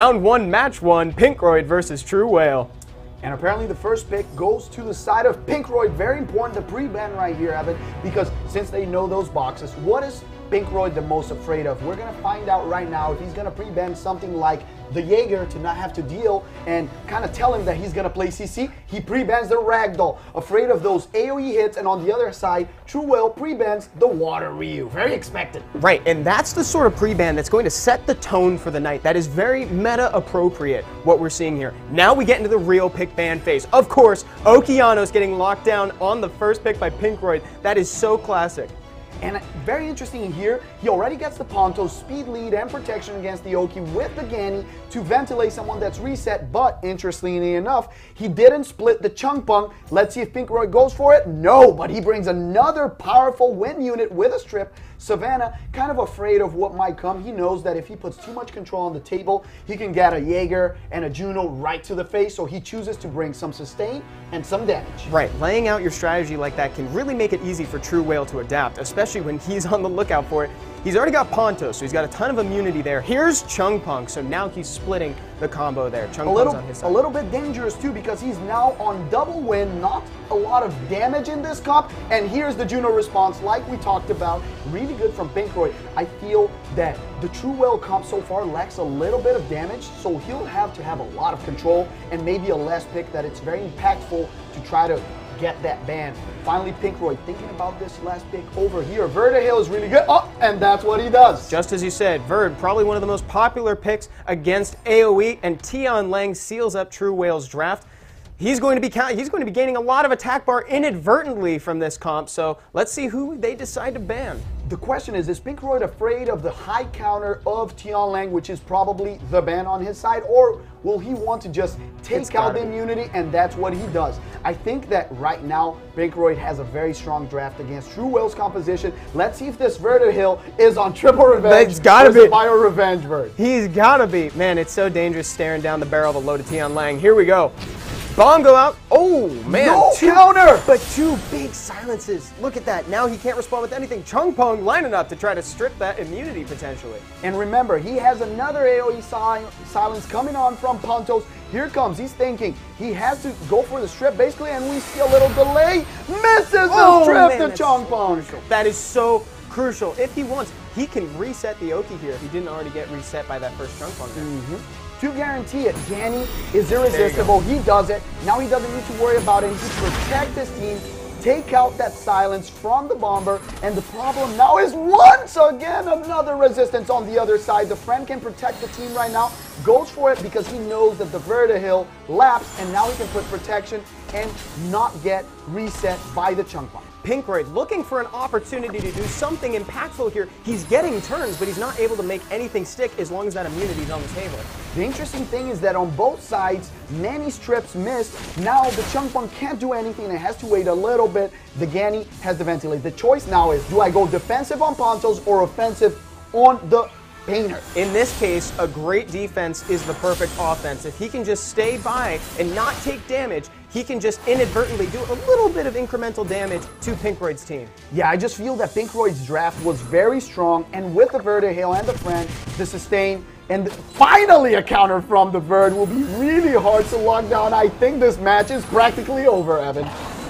Round one, match one, PinkRoid versus True Whale. And apparently the first pick goes to the side of PinkRoid. Very important to pre-ban right here, Evan, because since they know those boxes, what is PinkRoid the most afraid of? We're gonna find out right now if he's gonna pre-ban something like the Jager to not have to deal and kind of tell him that he's gonna play CC. He pre-bans the Ragdoll, afraid of those AoE hits, and on the other side, True Whale pre-bans the Water Ryu. Very expected. Right, and that's the sort of pre-ban that's going to set the tone for the night. That is very meta appropriate, what we're seeing here. Now we get into the real pick ban phase. Of course, Okeanos getting locked down on the first pick by PinkRoid. That is so classic. And very interesting here, he already gets the Ponto, speed lead, and protection against the Oki with the Ganny to ventilate someone that's reset, but interestingly enough, he didn't split the Chunk Punk. Let's see if PinkRoid goes for it. No, but he brings another powerful wind unit with a strip. Savannah, kind of afraid of what might come. He knows that if he puts too much control on the table, he can get a Jager and a Juno right to the face, so he chooses to bring some sustain and some damage. Right, laying out your strategy like that can really make it easy for True Whale to adapt, especially when he's on the lookout for it. He's already got Ponto, so he's got a ton of immunity there. Here's Chung Punk, so now he's splitting the combo there. Chung a little, on his side. A little bit dangerous too because he's now on double win, not a lot of damage in this comp. And here's the Juno response, like we talked about, really good from PinkRoid. I feel that the True Whale comp so far lacks a little bit of damage, so he'll have to have a lot of control and maybe a last pick that it's very impactful to try to get that ban. Finally, PinkRoid thinking about this last pick over here. Verdehile is really good. Oh, and that's what he does. Just as you said, Verd, probably one of the most popular picks against AoE, and Tian Lang seals up True Whale's draft. He's going to be he's going to be gaining a lot of attack bar inadvertently from this comp. So let's see who they decide to ban. The question is, is PinkRoid afraid of the high counter of Tian Lang, which is probably the ban on his side, or will he want to just take out the immunity and that's what he does? I think that right now, PinkRoid has a very strong draft against True Whale's composition. Let's see if this Verdehile is on triple revenge. It's gotta be. Bio revenge bird. He's gotta be. Man, it's so dangerous staring down the barrel of a loaded Tian Lang. Here we go. Bomb go out. Oh, man. No two, counter. But two big silences. Look at that. Now he can't respond with anything. Chung Pong lining up to try to strip that immunity potentially. And remember, he has another AoE si silence coming on from Pontos. Here comes. He's thinking he has to go for the strip basically, and we see a little delay. Misses the oh, strip man, to Chung Pong. That is so crucial. If he wants, he can reset the Oki here if he didn't already get reset by that first Chung Pong. To guarantee it. Danny is irresistible. He does it. Now he doesn't need to worry about it. He protects his team, take out that silence from the bomber, and the problem now is once again another resistance on the other side. The Fran can protect the team right now, goes for it because he knows that the Verdehile laps, and now he can put protection and not get reset by the chunk bomb. PinkRoid looking for an opportunity to do something impactful here. He's getting turns, but he's not able to make anything stick as long as that immunity is on the table. The interesting thing is that on both sides, many strips missed. Now the Chunk Punk can't do anything. It has to wait a little bit. The Ganny has the ventilate. The choice now is, do I go defensive on Pontos or offensive on the In this case, a great defense is the perfect offense. If he can just stay by and not take damage, he can just inadvertently do a little bit of incremental damage to PinkRoid's team. Yeah, I just feel that PinkRoid's draft was very strong, and with the Verdehile and the Fran, the sustain, and finally a counter from the Verd will be really hard to lock down. I think this match is practically over, Evan.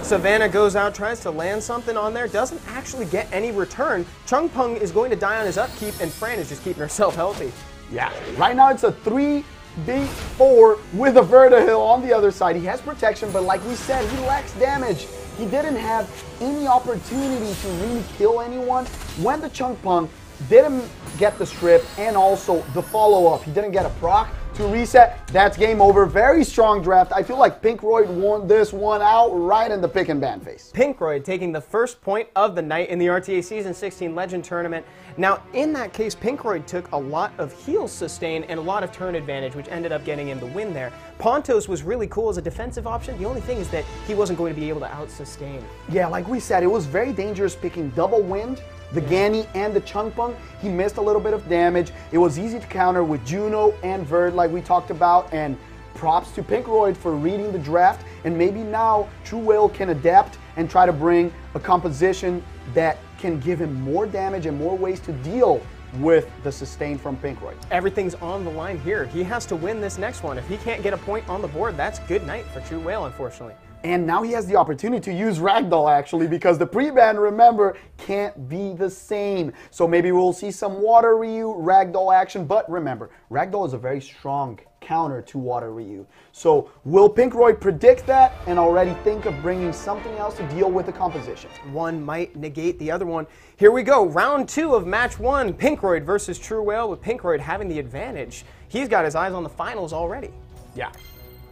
Savannah goes out, tries to land something on there, doesn't actually get any return. Chung Pung is going to die on his upkeep, and Fran is just keeping herself healthy. Yeah, right now it's a 3v4 with a Verdehile on the other side. He has protection, but like we said, he lacks damage. He didn't have any opportunity to really kill anyone. When the Chung Pung didn't get the strip and also the follow-up, he didn't get a proc, to reset. That's game over. Very strong draft. I feel like PinkRoid won this one out right in the pick and ban face. PinkRoid taking the first point of the night in the RTA Season 16 Legend Tournament. Now, in that case, PinkRoid took a lot of heal sustain and a lot of turn advantage, which ended up getting him the win there. Pontos was really cool as a defensive option. The only thing is that he wasn't going to be able to out-sustain. Yeah, like we said, it was very dangerous picking double wind the Ganny and the Chung Pung, he missed a little bit of damage. It was easy to counter with Juno and Verd like we talked about and props to PinkRoid for reading the draft and maybe now True Whale can adapt and try to bring a composition that can give him more damage and more ways to deal with the sustain from PinkRoid. Everything's on the line here. He has to win this next one. If he can't get a point on the board, that's good night for True Whale, unfortunately. And now he has the opportunity to use Ragdoll actually because the pre-ban, remember, can't be the same. So maybe we'll see some Water Ryu Ragdoll action. But remember, Ragdoll is a very strong counter to Water Ryu. So will PinkRoid predict that and already think of bringing something else to deal with the composition? One might negate the other one. Here we go, round two of match one, PinkRoid versus True Whale with PinkRoid having the advantage. He's got his eyes on the finals already. Yeah.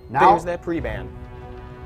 Now, There's that pre-ban.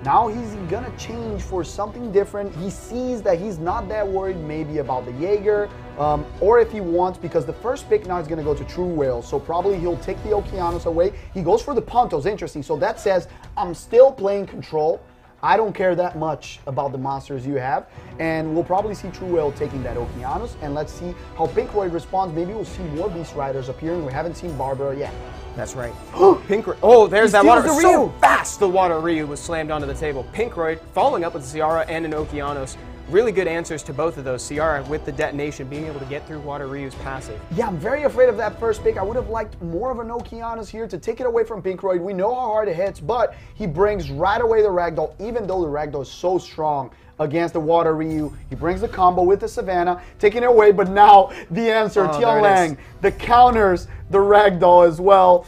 Now he's gonna change for something different. He sees that he's not that worried maybe about the Jager, um, or if he wants, because the first pick now is gonna go to True Whale, so probably he'll take the Okeanos away. He goes for the Pontos, interesting. So that says, I'm still playing control. I don't care that much about the monsters you have. And we'll probably see True Whale taking that Okeanos. And let's see how PinkRoid responds. Maybe we'll see more Beast Riders appearing. We haven't seen Barbara yet. That's right. PinkRoid. Oh, there's He that water. the So Ryu. fast the water Ryu was slammed onto the table. PinkRoid following up with Ciara and an Okeanos. Really good answers to both of those. Ciara with the detonation, being able to get through Water Ryu's passive. Yeah, I'm very afraid of that first pick. I would have liked more of an Okeanos here to take it away from PinkRoid. We know how hard it hits, but he brings right away the Ragdoll, even though the Ragdoll is so strong against the Water Ryu. He brings the combo with the Savannah, taking it away, but now the answer, Oh, Tian Lang, the counters the Ragdoll as well.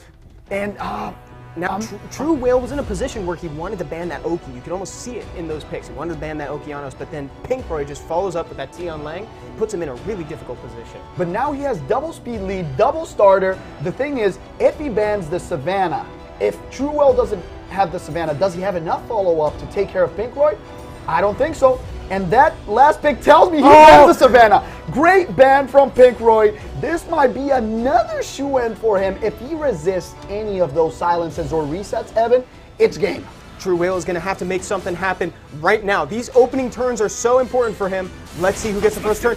And uh, Now, I'm- Tr- True Whale was in a position where he wanted to ban that Oki. You could almost see it in those picks. He wanted to ban that Okeanos, but then PinkRoid just follows up with that Tian Lang, puts him in a really difficult position. But now he has double speed lead, double starter. The thing is, if he bans the Savannah, if True TrueWhale doesn't have the Savannah, does he have enough follow up to take care of PinkRoid? I don't think so. And that last pick tells me he Oh! the Savannah. Great ban from PinkRoid. This might be another shoe in for him. If he resists any of those silences or resets, Evan, it's game. True Whale is going to have to make something happen right now. These opening turns are so important for him. Let's see who gets the first turn.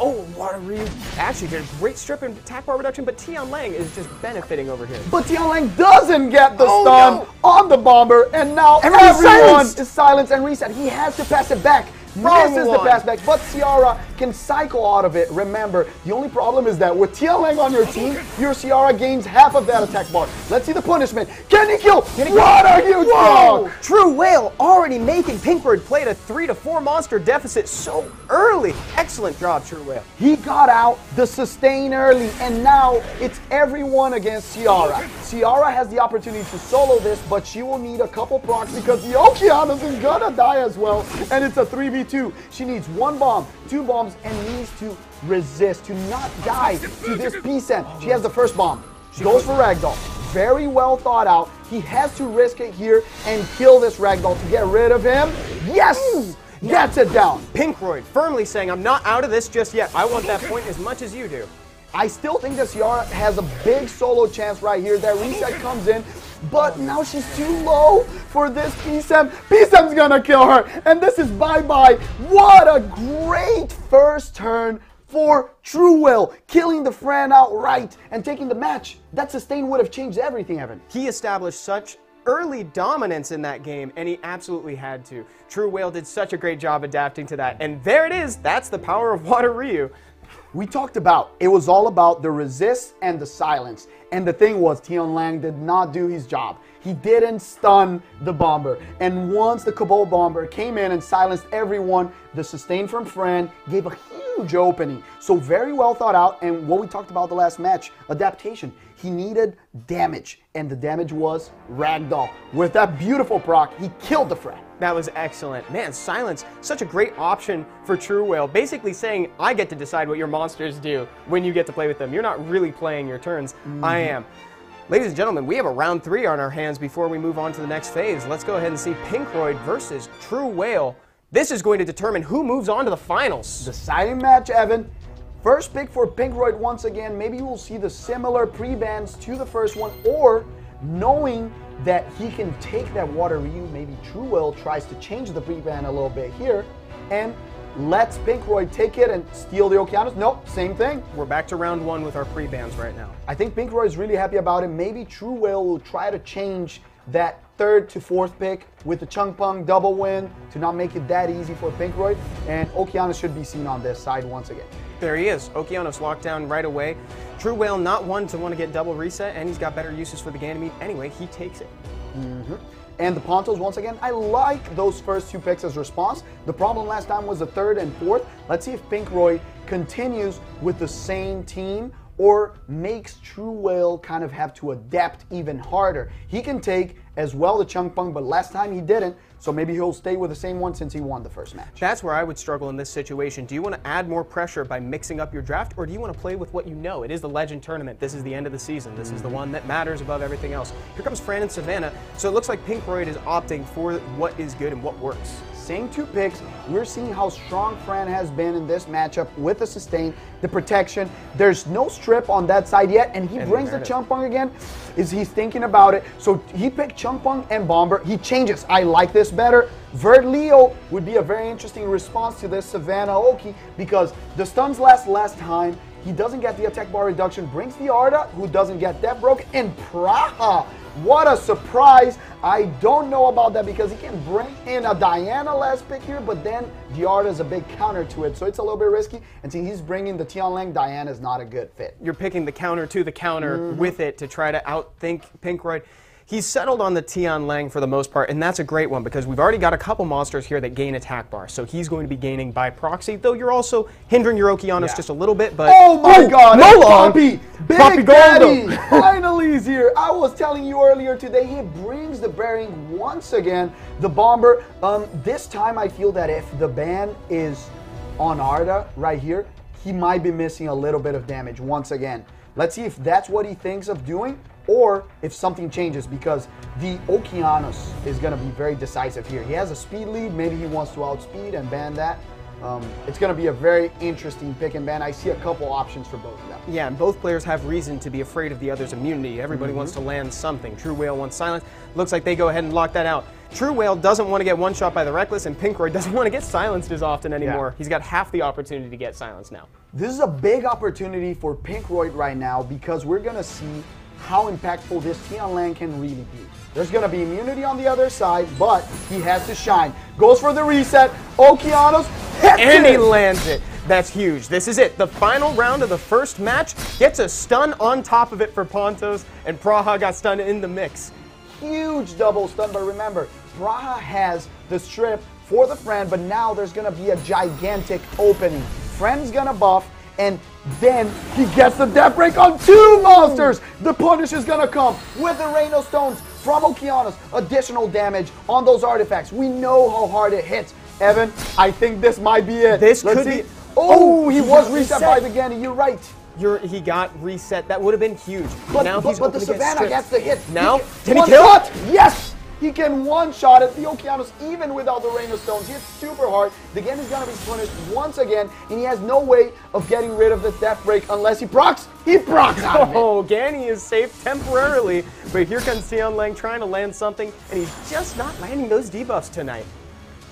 Oh, Water Ryu actually did a great strip and attack bar reduction, but Tian Lang is just benefiting over here. But Tian Lang doesn't get the Oh, stun no. on the bomber, and now Everyone's everyone silenced. is silenced and reset. He has to pass it back. Wrong Misses the pass back, but Ciara can cycle out of it. Remember, the only problem is that with Tian Lang on your team, your Ciara gains half of that attack bar. Let's see the punishment. Can he kill? Can he What are you Whoa! doing? True Whale already making Pinkbird play at a three to four monster deficit so early. Excellent job, True Whale. He got out the sustain early, and now it's everyone against Ciara. Ciara has the opportunity to solo this, but she will need a couple procs because the Okeanos is gonna die as well, and it's a 3v2. She needs one bomb, two bombs, and needs to resist, to not die to this PSM. She has the first bomb. She goes for Ragdoll. Very well thought out. He has to risk it here and kill this Ragdoll to get rid of him. Yes! Gets it down. PinkRoid firmly saying, I'm not out of this just yet. I want that point as much as you do. I still think that Ciara has a big solo chance right here. That reset comes in, but now she's too low for this PSM. PSM's gonna kill her, and this is bye-bye. What a great first turn for True Will, killing the Fran outright and taking the match. That sustain would have changed everything, Evan. He established such early dominance in that game, and he absolutely had to. True Whale did such a great job adapting to that. And there it is. That's the power of Water Ryu. We talked about it was all about the resist and the silence. And the thing was, Tian Lang did not do his job. He didn't stun the bomber. And once the Cabal bomber came in and silenced everyone, the sustain from Fran gave a huge opening. So very well thought out. And what we talked about the last match, adaptation. He needed damage, and the damage was Ragdoll. With that beautiful proc, he killed the Fran. That was excellent. Man, silence, such a great option for True Whale. Basically saying, I get to decide what your monsters do when you get to play with them. You're not really playing your turns. I mm-hmm. am. Ladies and gentlemen, we have a round three on our hands before we move on to the next phase. Let's go ahead and see PinkRoid versus True Whale. This is going to determine who moves on to the finals. Deciding match, Evan. First pick for Pinkroyd once again. Maybe we'll see the similar pre-bans to the first one, or knowing that he can take that Water Ryu, maybe True Whale tries to change the pre-ban a little bit here, and lets PinkRoid take it and steal the Okeanos. Nope, same thing. We're back to round one with our pre-bans right now. I think PinkRoid is really happy about it. Maybe True Will will try to change that third to fourth pick with the Chung Pung double win to not make it that easy for PinkRoid. And Okeanos should be seen on this side once again. There he is. Okeanos locked down right away. True Whale not one to want to get double reset, and he's got better uses for the Ganymede. Anyway, he takes it. Mm-hmm. And the Pontos, once again, I like those first two picks as response. The problem last time was the third and fourth. Let's see if PinkRoid continues with the same team or makes True Whale kind of have to adapt even harder. He can take as well the Chung Punk, but last time he didn't, so maybe he'll stay with the same one since he won the first match. That's where I would struggle in this situation. Do you want to add more pressure by mixing up your draft, or do you want to play with what you know? It is the Legend Tournament. This is the end of the season. This is the one that matters above everything else. Here comes Fran and Savannah. So it looks like PinkRoid is opting for what is good and what works. Same two picks. We're seeing how strong Fran has been in this matchup with the sustain, the protection. There's no strip on that side yet, and he And brings the Punk again. Is he's thinking about it? So he picked Chunk Punk and Bomber. He changes. I like this better. Vert Leo would be a very interesting response to this Savannah Oki because the stuns last last time. He doesn't get the attack bar reduction, brings the Arda, who doesn't get that broke, and Praha. What a surprise! I don't know about that because he can bring in a Diana last pick here, but then the Arda is a big counter to it, so it's a little bit risky. And see, he's bringing the Tian Lang. Diana is not a good fit. You're picking the counter to the counter Mm-hmm. with it to try to outthink PinkRoid. He's settled on the Tian Lang for the most part, and that's a great one because we've already got a couple monsters here that gain attack bar. So he's going to be gaining by proxy, though you're also hindering your Okeanos Yeah. just a little bit. But Oh my God! Molon! Poppy, Big Poppy Daddy, finally he's here. I was telling you earlier today, he brings the bearing once again. The bomber. Um, this time I feel that if the ban is on Arda right here, he might be missing a little bit of damage once again. Let's see if that's what he thinks of doing. Or if something changes, because the Okeanos is going to be very decisive here. He has a speed lead. Maybe he wants to outspeed and ban that. Um, it's going to be a very interesting pick and ban. I see a couple options for both of them. Yeah, and both players have reason to be afraid of the other's immunity. Everybody Mm-hmm. wants to land something. True Whale wants silence. Looks like they go ahead and lock that out. True Whale doesn't want to get one shot by the Reckless, and PinkRoid doesn't want to get silenced as often anymore. He's got half the opportunity to get silenced now. This is a big opportunity for PinkRoid right now because we're going to see how impactful this Tian Lang can really be. There's going to be immunity on the other side, but he has to shine. Goes for the reset. Okeanos hits And he lands it. That's huge. This is it. The final round of the first match gets a stun on top of it for Pontos, and Praha got stunned in the mix. huge double stun. But remember, Praha has the strip for the Fran, but now there's gonna be a gigantic opening. Fran's gonna buff, and then he gets the death break on two monsters. The punish is gonna come with the Rain of Stones from Okeanos. Additional damage on those artifacts. We know how hard it hits. Evan, I think this might be it. This Let's could see. be- Oh, oh he he was reset reset. by the Ganny. You're right. You're, he got reset. That would have been huge. But, now but, he's but the open to get Savannah gets the hit. Now, can, can he kill? shot. Yes, he can one shot it. The Okeanos, even without the Rain of Stones, He hits super hard. The game is gonna be punished once again, and he has no way of getting rid of the death break unless he procs. He procs out. Oh, Ganny is safe temporarily, but here comes Tian Lang trying to land something, and he's just not landing those debuffs tonight.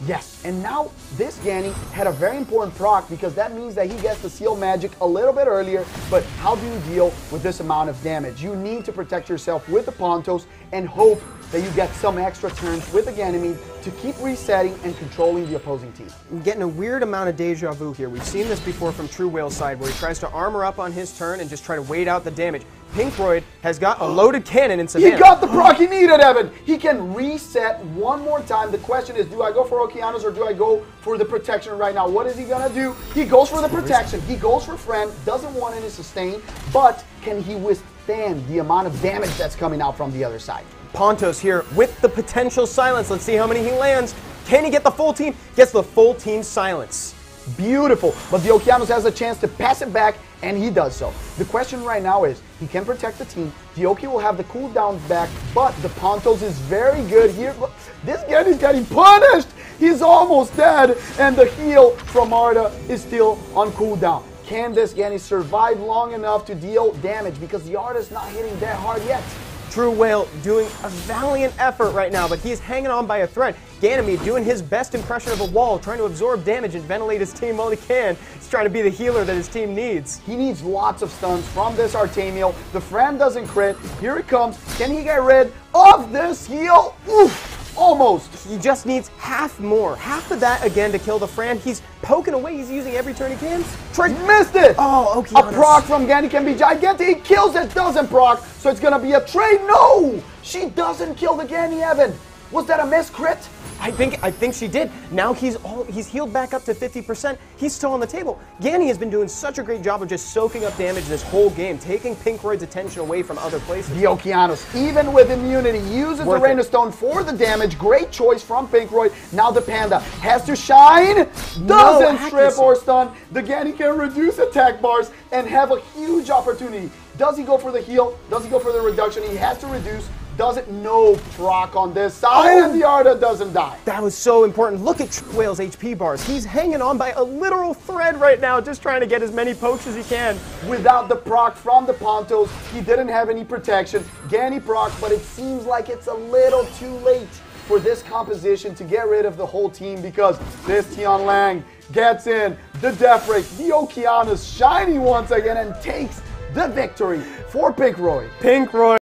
Yes, and now this Ganny had a very important proc because that means that he gets the seal magic a little bit earlier. But how do you deal with this amount of damage? You need to protect yourself with the Pontos and hope that you get some extra turns with the Ganymede to keep resetting and controlling the opposing team. I'm getting a weird amount of deja vu here. We've seen this before from True Whale's side, where he tries to armor up on his turn and just try to wait out the damage. PinkRoid has got a loaded cannon in He got the proc he needed, Evan. He can reset one more time. The question is, do I go for Okeanos or do I go for the protection right now? What is he gonna do? He goes for the protection. He goes for Fran. Doesn't want any sustain, but can he withstand the amount of damage that's coming out from the other side? Pontos here with the potential silence. Let's see how many he lands. Can he get the full team? Gets the full team silence. Beautiful. But the Okeanos has a chance to pass it back, and he does so. The question right now is, he can protect the team. The Oki will have the cooldown back, but the Pontos is very good here. Look, This guy is getting punished. He's almost dead, and the heal from Arda is still on cooldown. Can this Ganny survive long enough to deal damage? Because the Arda is not hitting that hard yet. True Whale doing a valiant effort right now, but he's hanging on by a thread. Ganymede doing his best impression of a wall, trying to absorb damage and ventilate his team while he can. He's trying to be the healer that his team needs. He needs lots of stuns from this Artamiel. The Fran doesn't crit. Here it comes. Can he get rid of this heal? Oof! Almost. He just needs half more. Half of that again to kill the Fran. He's poking away. He's using every turn he can. Try. Missed it. Oh, okay. A proc from Ganny can be gigantic. He kills it, doesn't proc. So it's gonna be a trade. No! She doesn't kill the Ganny, Evan. Was that a miss crit? I think I think she did. Now he's all he's healed back up to 50%. He's still on the table. Ganny has been doing such a great job of just soaking up damage this whole game, taking PinkRoid's attention away from other places. The Okeanos, even with immunity, uses Worth the Rain of Stone for the damage. Great choice from PinkRoid. Now the Panda has to shine. Doesn't strip accuracy. or stun. The Ganny can reduce attack bars and have a huge opportunity. Does he go for the heal? Does he go for the reduction? He has to reduce. Doesn't no proc on this side, Oh. and the Arda doesn't die. That was so important. Look at Whale's HP bars. He's hanging on by a literal thread right now, just trying to get as many pokes as he can. Without the proc from the Pontos, he didn't have any protection. Ganny proc, but it seems like it's a little too late for this composition to get rid of the whole team because this Tian Lang gets in the death rate. The Okeanos shiny once again and takes the victory for PinkRoid. PinkRoid.